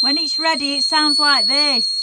When it's ready, it sounds like this.